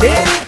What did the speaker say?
Yeah.